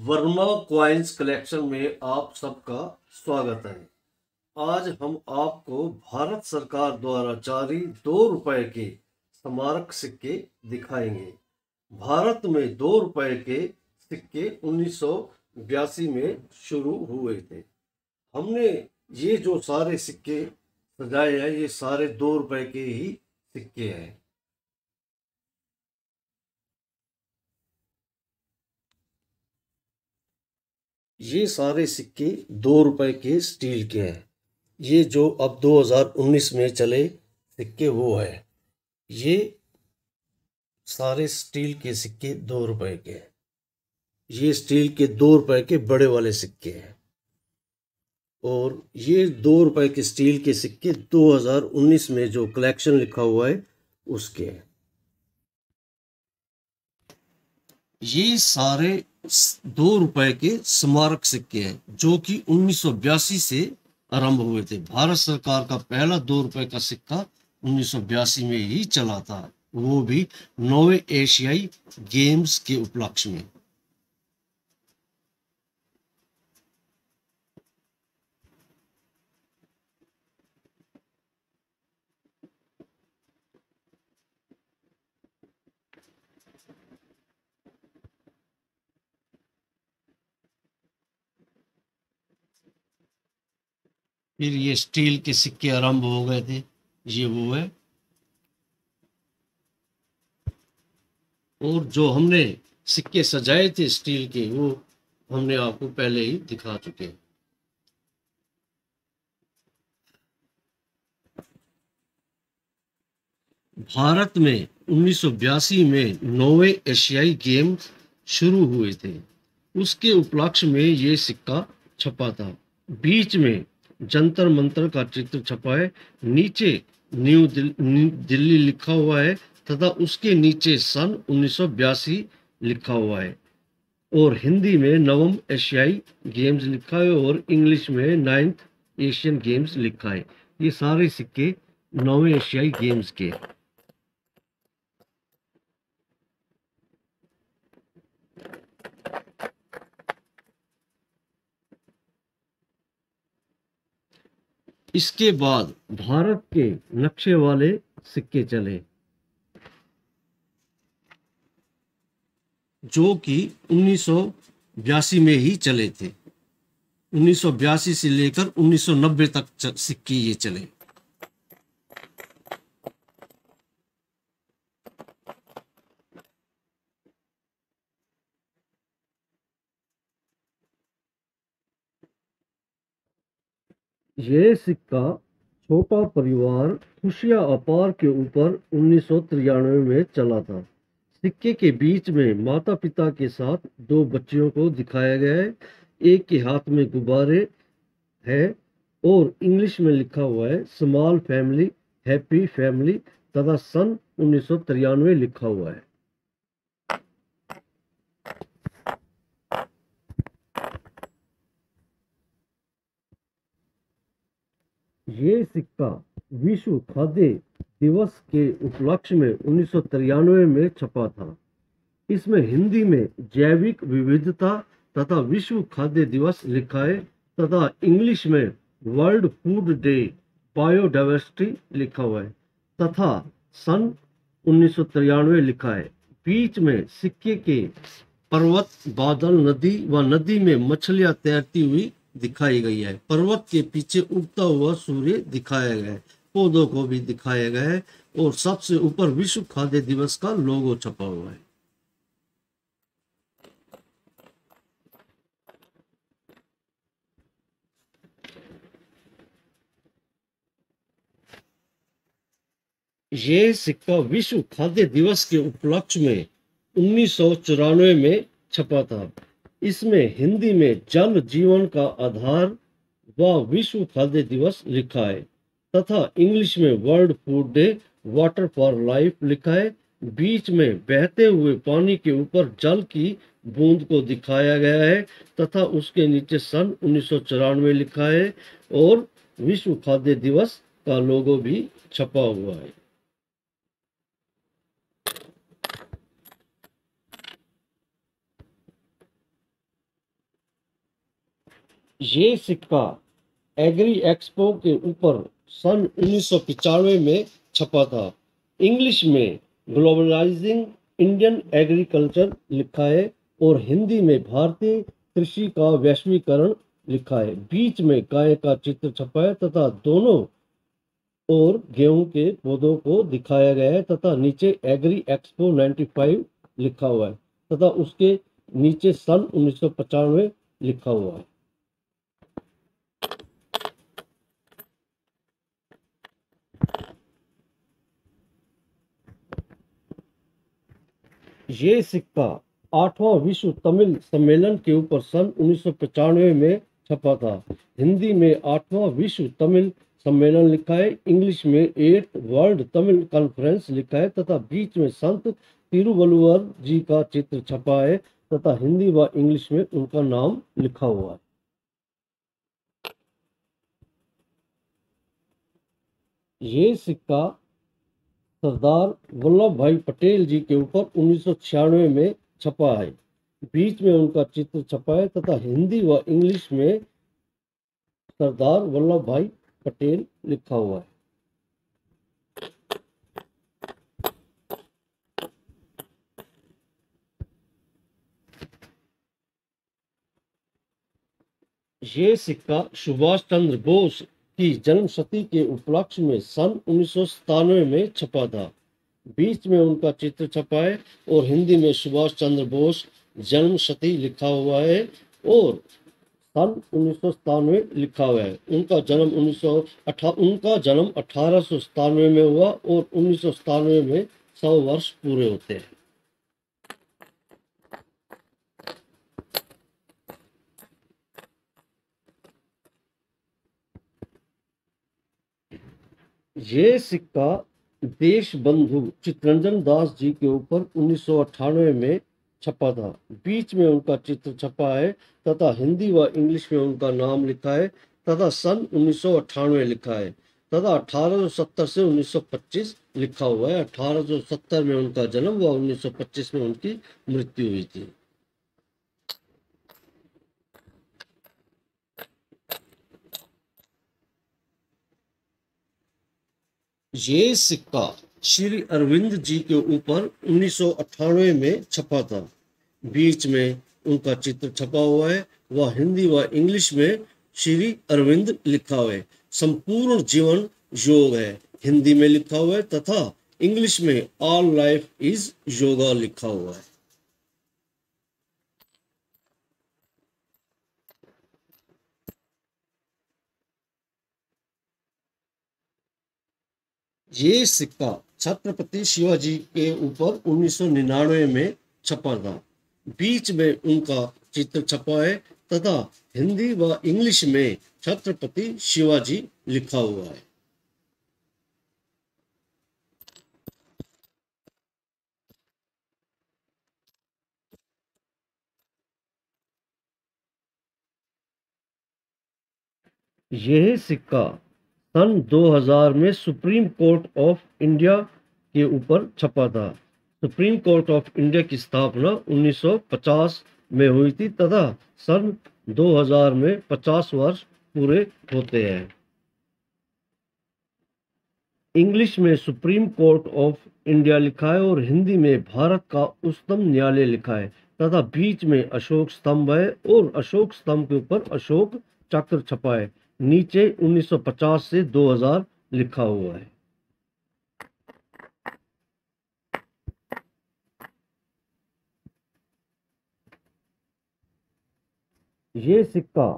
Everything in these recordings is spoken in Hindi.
वर्मा क्वाइंस कलेक्शन में आप सबका स्वागत है। आज हम आपको भारत सरकार द्वारा जारी दो रुपए के स्मारक सिक्के दिखाएँगे। भारत में दो रुपए के सिक्के उन्नीस सौ बयासी में शुरू हुए थे। हमने ये जो सारे सिक्के सजाए हैं, ये सारे दो रुपए के ही सिक्के हैं। ये सारे सिक्के दो रुपए के स्टील के हैं। ये जो अब 2019 में चले सिक्के वो है। ये सारे स्टील के सिक्के दो रुपए के हैं। ये स्टील के दो रुपए के बड़े वाले सिक्के हैं। और ये दो रुपए के स्टील के सिक्के 2019 में जो कलेक्शन लिखा हुआ है, उसके हैं। ये सारे दो रुपए के स्मारक सिक्के हैं, जो कि उन्नीस सौ बयासी से आरंभ हुए थे। भारत सरकार का पहला दो रुपए का सिक्का उन्नीस सौ बयासी में ही चला था। वो भी नौवे एशियाई गेम्स के उपलक्ष्य में। फिर ये स्टील के सिक्के आरंभ हो गए थे। ये वो है। और जो हमने सिक्के सजाए थे स्टील के, वो हमने आपको पहले ही दिखा चुके हैं। भारत में उन्नीस सौ बयासी में नौवे एशियाई गेम शुरू हुए थे। उसके उपलक्ष्य में ये सिक्का छपा था। बीच में जंतर मंतर का चित्र छपा है। नीचे न्यू दिल्ली लिखा हुआ है तथा उसके नीचे सन उन्नीस सौ बयासी लिखा हुआ है। और हिंदी में नवम एशियाई गेम्स लिखा है और इंग्लिश में नाइन्थ एशियन गेम्स लिखा है। ये सारे सिक्के नौवे एशियाई गेम्स के इसके बाद भारत के नक्शे वाले सिक्के चले। जो कि उन्नीस सौ बयासी में ही चले थे। उन्नीस सौ बयासी से लेकर 1990 तक सिक्के ये चले। यह सिक्का छोटा परिवार खुशियाँ अपार के ऊपर उन्नीस में चला था। सिक्के के बीच में माता पिता के साथ दो बच्चियों को दिखाया गया है। एक के हाथ में गुब्बारे है और इंग्लिश में लिखा हुआ है, स्मॉल फैमिली, हैप्पी फैमिली तथा सन उन्नीस सौ तिरानवे लिखा हुआ है। ये सिक्का विश्व खाद्य दिवस के उपलक्ष्य में उन्नीस सौ तिरानवे में छपा था। इसमें हिंदी में जैविक विविधता तथा विश्व खाद्य दिवस लिखा है तथा इंग्लिश में वर्ल्ड फ़ूड डे बायोडाइवर्सिटी लिखा हुआ है तथा सन उन्नीस सौ तिरानवे लिखा है। बीच में सिक्के के पर्वत, बादल, नदी व नदी में मछलियाँ तैरती हुई दिखाई गई है। पर्वत के पीछे उगता हुआ सूर्य दिखाया गया है। पौधों को भी दिखाया गया है और सबसे ऊपर विश्व खाद्य दिवस का लोगो छपा हुआ है। ये सिक्का विश्व खाद्य दिवस के उपलक्ष्य में उन्नीस सौ चौरानवे में छपा था। इसमें हिंदी में जल जीवन का आधार व विश्व खाद्य दिवस लिखा है, तथा इंग्लिश में world food day, water for life लिखा है। बीच में बहते हुए पानी के ऊपर जल की बूंद को दिखाया गया है, तथा उसके नीचे सन उन्नीस सौ चौरानवे लिखा है, और विश्व खाद्य दिवस का लोगो भी छपा हुआ है। ये सिक्का एग्री एक्सपो के ऊपर सन उन्नीस में छपा था। इंग्लिश में ग्लोबलाइजिंग इंडियन एग्रीकल्चर लिखा है और हिंदी में भारतीय कृषि का वैश्वीकरण लिखा है। बीच में गाय का चित्र छपा है तथा दोनों और गेहूँ के पौधों को दिखाया गया है तथा नीचे एग्री एक्सपो 95 लिखा हुआ है तथा उसके नीचे सन उन्नीस लिखा हुआ है। ये सिक्का आठवां विश्व तमिल सम्मेलन के ऊपर सन उन्नीस में छपा था। हिंदी में आठवां विश्व तमिल सम्मेलन लिखा है, इंग्लिश में एट वर्ल्ड तमिल कॉन्फ्रेंस लिखा है, तथा बीच में संत तिरुवल्लुवर जी का चित्र छपा है, तथा हिंदी व इंग्लिश में उनका नाम लिखा हुआ है। ये सिक्का सरदार वल्लभ भाई पटेल जी के ऊपर उन्नीस सौ छियानवे में छपा है। बीच में उनका चित्र छपा है तथा हिंदी व इंग्लिश में सरदार वल्लभ भाई पटेल लिखा हुआ है। ये सिक्का सुभाष चंद्र बोस की जन्म शती के उपलक्ष्य में सन उन्नीस सौ सतानवे में छपा था। बीच में उनका चित्र छपा है और हिंदी में सुभाष चंद्र बोस जन्म शती लिखा हुआ है और सन उन्नीस सौ सतानवे लिखा हुआ है। उनका जन्म उन्नीस उनका जन्म अठारह सौ सतानवे में हुआ और उन्नीस सौ सतानवे में सौ वर्ष पूरे होते हैं। ये सिक्का देश बंधु चित्रंजन दास जी के ऊपर उन्नीस सौ अट्ठानवे में छपा था। बीच में उनका चित्र छपा है तथा हिंदी व इंग्लिश में उनका नाम लिखा है तथा सन उन्नीस सौ अट्ठानवे लिखा है तथा 1870 से 1925 लिखा हुआ है। 1870 में उनका जन्म व 1925 में उनकी मृत्यु हुई थी। ये सिक्का श्री अरविंद जी के ऊपर उन्नीस में छपा था। बीच में उनका चित्र छपा हुआ है, वह हिंदी व इंग्लिश में श्री अरविंद लिखा हुआ है। संपूर्ण जीवन योग है। हिंदी में लिखा हुआ है तथा इंग्लिश में ऑल लाइफ इज़ योगा लिखा हुआ है। ये सिक्का छत्रपति शिवाजी के ऊपर 1999 में छपा था। बीच में उनका चित्र छपा है तथा हिंदी व इंग्लिश में छत्रपति शिवाजी लिखा हुआ है। यह सिक्का सन 2000 में सुप्रीम कोर्ट ऑफ़ इंडिया के ऊपर छपा था। सुप्रीम कोर्ट ऑफ़ इंडिया की स्थापना 1950 में हुई थी, तथा सन 2000 में 50 वर्ष पूरे होते हैं। इंग्लिश में सुप्रीम कोर्ट ऑफ़ इंडिया लिखा है और हिंदी में भारत का उच्चतम न्यायालय लिखा है, तथा बीच में अशोक स्तंभ है और अशोक स्तंभ के ऊपर अशोक चक्र छपा है। नीचे 1950 से 2000 लिखा हुआ है। ये सिक्का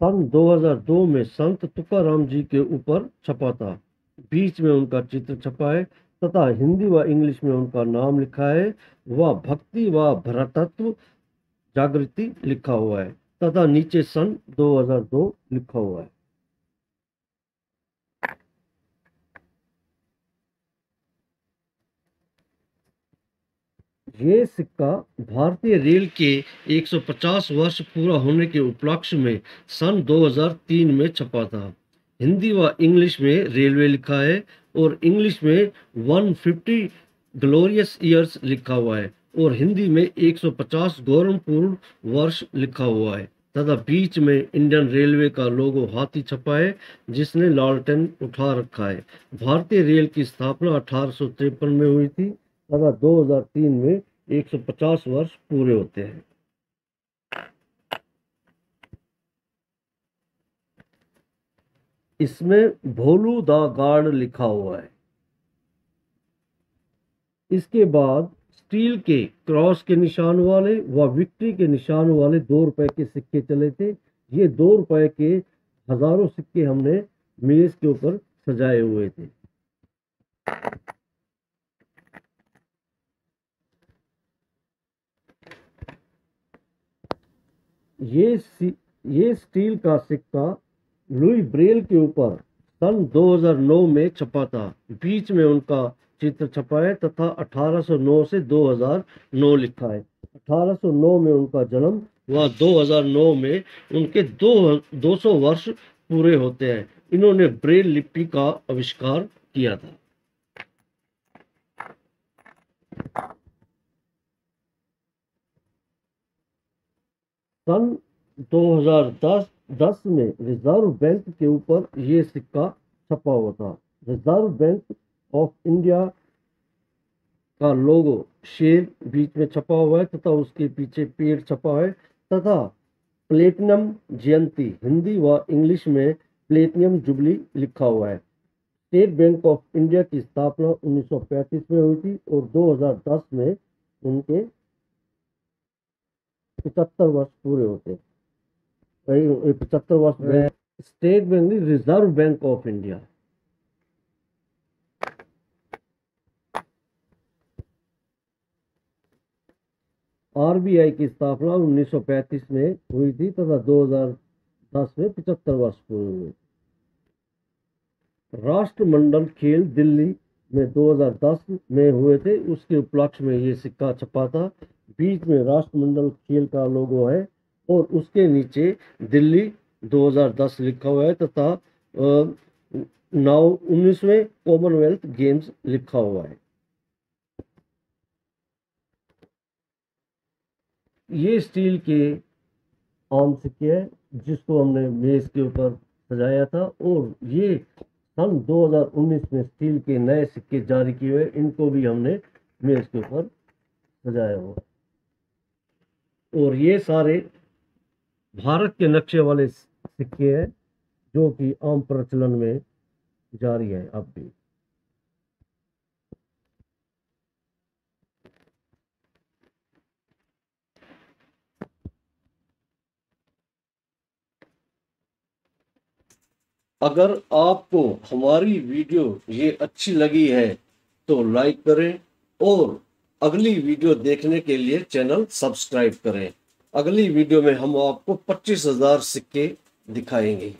सन 2002 में संत तुकाराम जी के ऊपर छपा था। बीच में उनका चित्र छपा है तथा हिंदी व इंग्लिश में उनका नाम लिखा है। वह भक्ति व भ्रतत्व जागृति लिखा हुआ है तथा नीचे सन 2002 लिखा हुआ है। ये सिक्का भारतीय रेल के 150 वर्ष पूरा होने के उपलक्ष्य में सन 2003 में छपा था। हिंदी व इंग्लिश में रेलवे लिखा है और इंग्लिश में 150 ग्लोरियस ईयर्स लिखा हुआ है और हिंदी में 150 गौरवपूर्ण वर्ष लिखा हुआ है। तथा बीच में इंडियन रेलवे का लोगो हाथी छपा है, जिसने लालटेन उठा रखा है। भारतीय रेल की स्थापना अठारह सौ तिरपन में हुई थी, तथा 2003 में 150 वर्ष पूरे होते हैं। इसमें भोलू द गार्ड लिखा हुआ है। इसके बाद स्टील के क्रॉस के निशान वाले व विक्ट्री के निशान वाले दो रुपए के सिक्के चले थे। ये दो रुपए के हज़ारों सिक्के हमने मेज के ऊपर सजाए हुए थे। ये ये स्टील का सिक्का लुई ब्रेल के ऊपर सन 2009 में छपा था। बीच में उनका चित्र छपा है तथा 1809 से 2009 लिखा है। 1809 में उनका जन्म व 2009 में उनके दो 200 वर्ष पूरे होते हैं। इन्होंने ब्रेल लिपि का आविष्कार किया था। सन 2010 10 में रिज़र्व बैंक के ऊपर ये सिक्का छपा हुआ था। रिज़र्व बैंक ऑफ़ इंडिया का लोगो शेर बीच में छपा हुआ है तथा उसके पीछे पेड़ छपा है तथा प्लेटिनम जयंती हिंदी व इंग्लिश में प्लेटिनम जुबली लिखा हुआ है। स्टेट बैंक ऑफ़ इंडिया की स्थापना 1935 में हुई थी और 2010 में उनके पचहत्तर वर्ष पूरे होते। पचहत्तर वर्ष स्टेट बैंक नहीं reserve bank of India. RBI की स्थापना 1935 में हुई थी तथा 2010 में पिछहत्तर वर्ष पूरे हुए। राष्ट्रमंडल खेल दिल्ली में 2010 में हुए थे उसके उपलक्ष्य में ये सिक्का छपा था। बीच में राष्ट्रमंडल खेल का लोगो है और उसके नीचे दिल्ली 2010 लिखा हुआ है तथा नौ उन्नीसवें कॉमनवेल्थ गेम्स लिखा हुआ है। ये स्टील के आम सिक्के हैं, जिसको हमने मेज के ऊपर सजाया था और ये सन 2019 में स्टील के नए सिक्के जारी किए हुए इनको भी हमने मेज के ऊपर सजाया हुआ और ये सारे भारत के नक्शे वाले सिक्के हैं, जो कि आम प्रचलन में जारी है अब भी। अगर आपको हमारी वीडियो ये अच्छी लगी है तो लाइक करें और अगली वीडियो देखने के लिए चैनल सब्सक्राइब करें। अगली वीडियो में हम आपको पच्चीस हज़ार सिक्के दिखाएँगे।